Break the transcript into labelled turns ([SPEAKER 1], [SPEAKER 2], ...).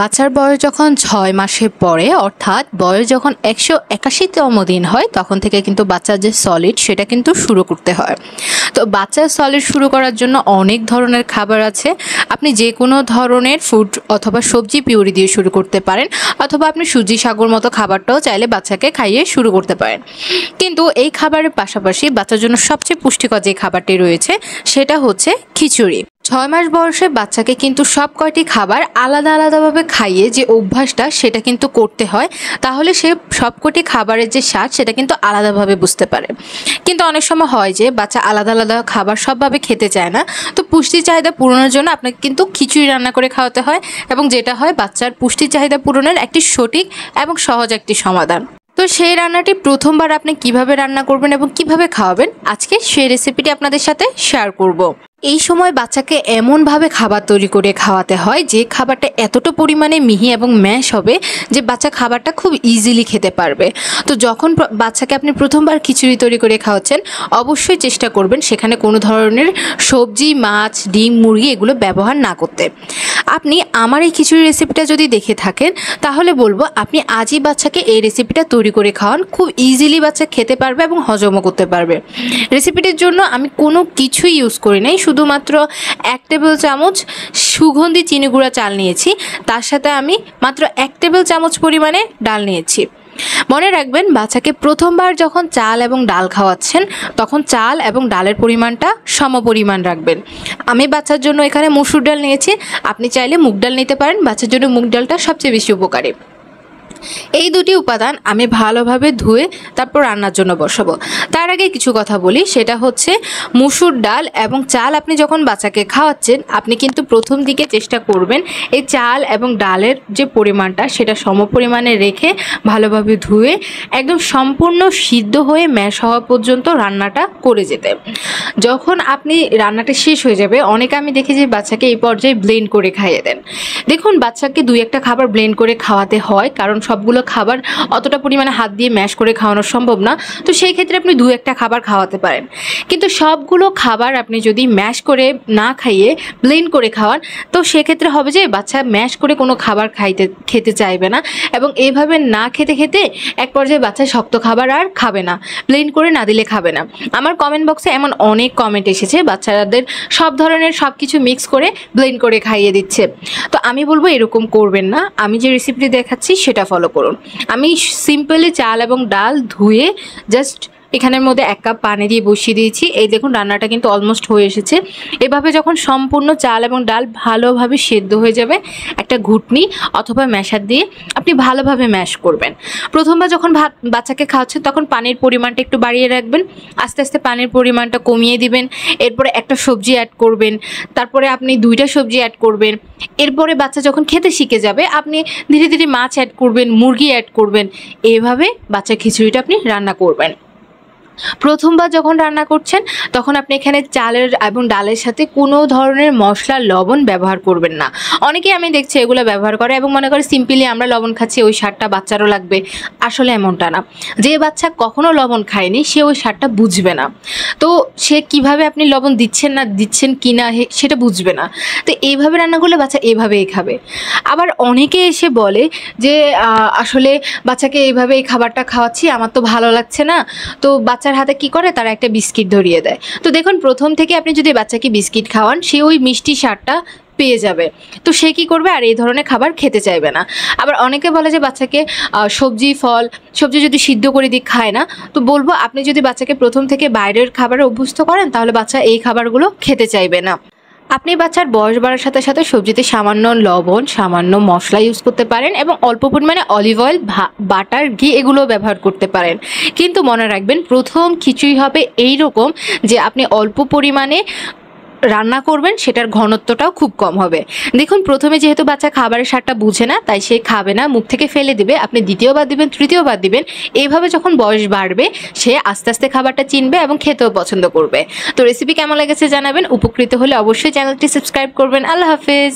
[SPEAKER 1] বাচ্চার বয়স যখন ছয় মাসে পরে, অর্থাৎ বয়স যখন একশো একাশিতম দিন হয়, তখন থেকে কিন্তু বাচ্চার যে সলিড সেটা কিন্তু শুরু করতে হয়। তো বাচ্চার সলিড শুরু করার জন্য অনেক ধরনের খাবার আছে। আপনি যে কোনো ধরনের ফুড অথবা সবজি পিউরি দিয়ে শুরু করতে পারেন, অথবা আপনি সুজি, সাগর মতো খাবারটাও চাইলে বাচ্চাকে খাইয়ে শুরু করতে পারেন। কিন্তু এই খাবারের পাশাপাশি বাচ্চার জন্য সবচেয়ে পুষ্টিকর যে খাবারটি রয়েছে, সেটা হচ্ছে খিচুড়ি। ছয় মাস বয়সে বাচ্চাকে কিন্তু সব কয়টি খাবার আলাদা আলাদাভাবে খাইয়ে যে অভ্যাসটা সেটা কিন্তু করতে হয়, তাহলে সে সব সবকটি খাবারের যে স্বাদ সেটা কিন্তু আলাদাভাবে বুঝতে পারে। কিন্তু অনেক সময় হয় যে বাচ্চা আলাদা আলাদা খাবার সবভাবে খেতে চায় না, তো পুষ্টি চাহিদা পূরণের জন্য আপনাকে কিন্তু খিচুড়ি রান্না করে খাওয়াতে হয় এবং যেটা হয় বাচ্চার পুষ্টি চাহিদা পূরণের একটি সঠিক এবং সহজ একটি সমাধান। তো সেই রান্নাটি প্রথমবার আপনি কীভাবে রান্না করবেন এবং কীভাবে খাওয়াবেন, আজকে সেই রেসিপিটি আপনাদের সাথে শেয়ার করব। এই সময় বাচ্চাকে এমনভাবে খাবার তৈরি করে খাওয়াতে হয় যে খাবারটা এতটা পরিমাণে মিহি এবং ম্যাশ হবে যে বাচ্চা খাবারটা খুব ইজিলি খেতে পারবে। তো যখন বাচ্চাকে আপনি প্রথমবার খিচুড়ি তৈরি করে খাওয়াচ্ছেন, অবশ্যই চেষ্টা করবেন সেখানে কোনো ধরনের সবজি, মাছ, ডিম, মুরগি এগুলো ব্যবহার না করতে। আপনি আমার এই খিচুড়ি রেসিপিটা যদি দেখে থাকেন, তাহলে বলব আপনি আজই বাচ্চাকে এই রেসিপিটা তৈরি করে খাওয়ান, খুব ইজিলি বাচ্চা খেতে পারবে এবং হজমও করতে পারবে। রেসিপিটির জন্য আমি কোনো কিছুই ইউজ করি নাই, শুধুমাত্র এক টেবিল চামচ সুগন্ধি চিনি গুঁড়া চাল নিয়েছি, তার সাথে আমি মাত্র এক টেবিল চামচ পরিমাণে ডাল নিয়েছি। মনে রাখবেন, বাচ্চাকে প্রথমবার যখন চাল এবং ডাল খাওয়াচ্ছেন, তখন চাল এবং ডালের পরিমাণটা সমপরিমাণ রাখবেন। আমি বাচ্চার জন্য এখানে মুসুর ডাল নিয়েছি, আপনি চাইলে মুগ ডাল নিতে পারেন, বাচ্চার জন্য মুগ ডালটা সবচেয়ে বেশি উপকারী। এই দুটি উপাদান আমি ভালোভাবে ধুয়ে তারপর রান্নার জন্য বসাবো। তার আগে কিছু কথা বলি, সেটা হচ্ছে মুসুর ডাল এবং চাল আপনি যখন বাচ্চাকে খাওয়াচ্ছেন, আপনি কিন্তু প্রথম দিকে চেষ্টা করবেন এই চাল এবং ডালের যে পরিমাণটা, সেটা সম পরিমাণে রেখে ভালোভাবে ধুয়ে একদম সম্পূর্ণ সিদ্ধ হয়ে ম্যাশ হওয়া পর্যন্ত রান্নাটা করে যেতে। যখন আপনি রান্নাটা শেষ হয়ে যাবে, অনেকে আমি দেখি যে বাচ্চাকে এই পর্যায়ে ব্লেন্ড করে খাইয়ে দেন। দেখুন, বাচ্চাকে দুই একটা খাবার ব্লেন্ড করে খাওয়াতে হয়, কারণ সবগুলো খাবার অতটা পরিমাণে হাত দিয়ে ম্যাশ করে খাওয়ানো সম্ভব না। তো সেই ক্ষেত্রে আপনি দু একটা খাবার খাওয়াতে পারেন। কিন্তু সবগুলো খাবার আপনি যদি ম্যাশ করে না খাইয়ে ব্লেন্ড করে খাওয়ান, তো সেক্ষেত্রে হবে যে বাচ্চা ম্যাশ করে কোনো খাবার খাইতে, খেতে চাইবে না এবং এইভাবে না খেতে খেতে এক পর্যায়ে বাচ্চা শক্ত খাবার আর খাবে না ব্লেন্ড করে না দিলে খাবে না। আমার কমেন্ট বক্সে এমন অনেক কমেন্ট এসেছে, বাচ্চাদের সব ধরনের সব কিছু মিক্স করে ব্লেন্ড করে খাইয়ে দিচ্ছে। তো আমি বলব এরকম করবেন না। আমি যে রেসিপিটি দেখাচ্ছি সেটা ফলো করুন। আমি সিম্পলি চাল এবং ডাল ধুয়ে জাস্ট এখানের মধ্যে এক কাপ পানি দিয়ে বসিয়ে দিয়েছি। এই দেখুন, রান্নাটা কিন্তু অলমোস্ট হয়ে এসেছে। এভাবে যখন সম্পূর্ণ চাল এবং ডাল ভালোভাবে সেদ্ধ হয়ে যাবে, একটা ঘুটনি অথবা ম্যাশার দিয়ে আপনি ভালোভাবে ম্যাশ করবেন। প্রথমবার যখন ভাত, বাচ্চাকে খাওয়াচ্ছেন, তখন পানির পরিমাণটা একটু বাড়িয়ে রাখবেন। আস্তে আস্তে পানির পরিমাণটা কমিয়ে দিবেন। এরপরে একটা সবজি অ্যাড করবেন। তারপরে আপনি দুইটা সবজি অ্যাড করবেন। এরপরে বাচ্চা যখন খেতে শিখে যাবে, আপনি ধীরে ধীরে মাছ অ্যাড করবেন, মুরগি অ্যাড করবেন। এভাবে বাচ্চা খিচুড়িটা আপনি রান্না করবেন। প্রথমবার যখন রান্না করছেন, তখন আপনি এখানে চালের এবং ডালের সাথে কোনো ধরনের মশলা লবণ ব্যবহার করবেন না। অনেকেই আমি দেখছি এগুলো ব্যবহার করে এবং মনে করে সিম্পলি আমরা লবণ খাচ্ছি, ওই সারটা বাচ্চারও লাগবে। আসলে এমনটা না। যে বাচ্চা কখনো লবণ খায়নি, সে ওই সারটা বুঝবে না। তো সে কীভাবে আপনি লবণ দিচ্ছেন না দিচ্ছেন কি না সেটা বুঝবে না। তো এইভাবে রান্না করলে বাচ্চা এভাবেই খাবে। আবার অনেকে এসে বলে যে আসলে বাচ্চাকে এইভাবে এই খাবারটা খাওয়াচ্ছি, আমার তো ভালো লাগছে না। তো বাচ্চার হাতে কি করে? তারা একটা বিস্কিট ধরিয়ে দেয়। তো দেখুন, প্রথম থেকে আপনি যদি বাচ্চাকে বিস্কিট খাওয়ান, সে ওই মিষ্টি স্বাদটা পেয়ে যাবে। তো সে কি করবে? আর এই ধরনের খাবার খেতে চাইবে না। আবার অনেকে বলে যে বাচ্চাকে সবজি, ফল, সবজি যদি সিদ্ধ করে দিই খায় না, তো বলব আপনি যদি বাচ্চাকে প্রথম থেকে বাইরের খাবারে অভ্যস্ত করেন, তাহলে বাচ্চা এই খাবারগুলো খেতে চাইবে না। আপনি বাচ্চার বয়স বাড়ার সাথে সাথে সবজিতে সামান্য লবণ, সামান্য মশলা ইউজ করতে পারেন এবং অল্প পরিমাণে অলিভ অয়েল বাটার ঘি এগুলো ব্যবহার করতে পারেন। কিন্তু মনে রাখবেন, প্রথম খিচুড়ি হবে এই রকম যে আপনি অল্প পরিমাণে রান্না করবেন, সেটার ঘনত্বটাও খুব কম হবে। দেখুন, প্রথমে যেহেতু বাচ্চা খাবারের স্বাদটা বুঝে না, তাই সে খাবে না, মুখ থেকে ফেলে দিবে, আপনি দ্বিতীয়বার দিবেন, তৃতীয়বার দিবেন, এইভাবে যখন বয়স বাড়বে, সে আস্তে আস্তে খাবারটা চিনবে এবং খেতেও পছন্দ করবে। তো রেসিপি কেমন লেগেছে জানাবেন, উপকৃত হলে অবশ্যই চ্যানেলটি সাবস্ক্রাইব করবেন। আল্লাহ হাফেজ।